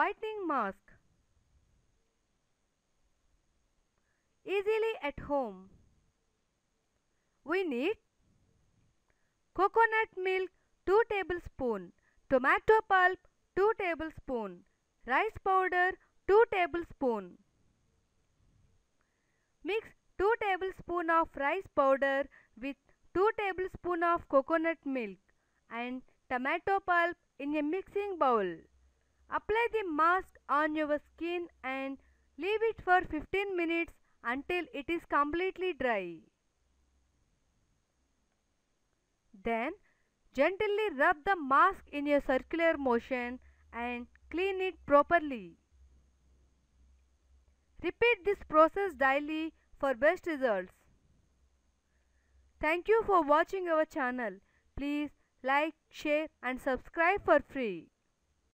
whitening mask. Easily at home. We need coconut milk 2 tablespoon, tomato pulp 2 tablespoon, rice powder 2 tablespoon. Mix 2 tablespoon of rice powder with 2 tablespoon of coconut milk and tomato pulp in a mixing bowl. Apply the mask on your skin and leave it for 15 minutes until it is completely dry. Then gently rub the mask in a circular motion and clean it properly. Repeat this process daily for best results. Thank you for watching our channel. Please like, share and subscribe for free.